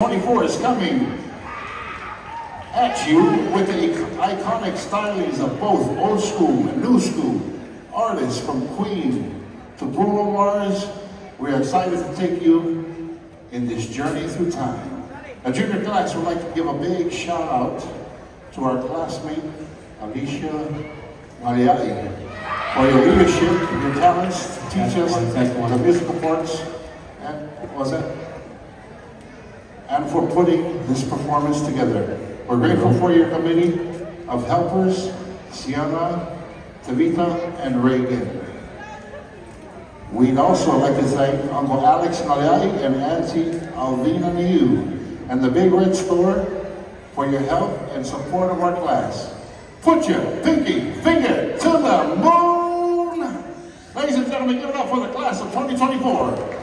24 is coming at you with the iconic stylings of both old school and new school artists from Queen to Bruno Mars. We're excited to take you in this journey through time. A junior class would like to give a big shout out to our classmate, Alicia Mariai, for your leadership, your talents to teach us the musical parts, and was that? And for putting this performance together. We're grateful for your committee of helpers, Sienna, Tavita, and Reagan. We'd also like to thank Uncle Alex Malayai and Auntie Alvina Niu and the Big Red Store for your help and support of our class. Put your pinky finger to the moon! Ladies and gentlemen, give it up for the class of 2024.